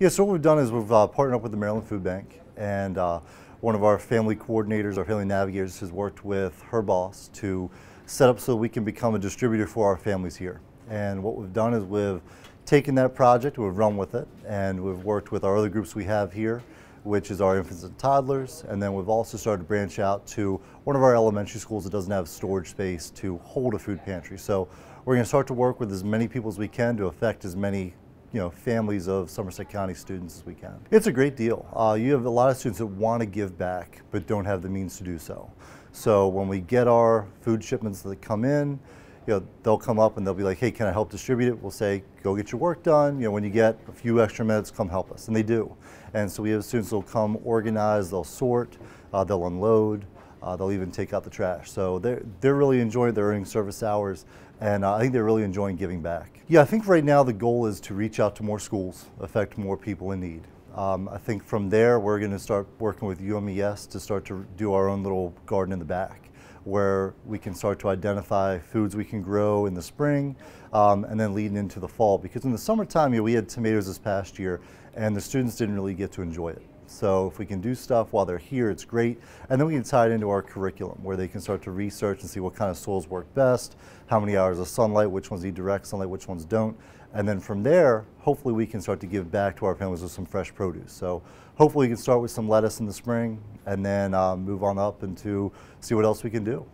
Yeah, so what we've done is we've uh, partnered up with the Maryland Food Bank and uh, one of our family coordinators, our family navigators has worked with her boss to set up so we can become a distributor for our families here. And what we've done is we've taken that project, we've run with it, and we've worked with our other groups we have here, which is our infants and toddlers, and then we've also started to branch out to one of our elementary schools that doesn't have storage space to hold a food pantry. So we're going to start to work with as many people as we can to affect as many you know, families of Somerset County students as we can. It's a great deal. Uh, you have a lot of students that want to give back but don't have the means to do so. So when we get our food shipments that come in, you know, they'll come up and they'll be like, hey, can I help distribute it? We'll say, go get your work done. You know, when you get a few extra minutes, come help us. And they do. And so we have students who'll come organize, they'll sort, uh, they'll unload, uh, they'll even take out the trash. So they're, they're really enjoying their earning service hours, and uh, I think they're really enjoying giving back. Yeah, I think right now the goal is to reach out to more schools, affect more people in need. Um, I think from there we're going to start working with UMES to start to do our own little garden in the back where we can start to identify foods we can grow in the spring um, and then leading into the fall. Because in the summertime, you know, we had tomatoes this past year and the students didn't really get to enjoy it. So if we can do stuff while they're here, it's great. And then we can tie it into our curriculum where they can start to research and see what kind of soils work best, how many hours of sunlight, which ones need direct sunlight, which ones don't. And then from there, hopefully we can start to give back to our families with some fresh produce. So hopefully we can start with some lettuce in the spring and then um, move on up into see what else we can do.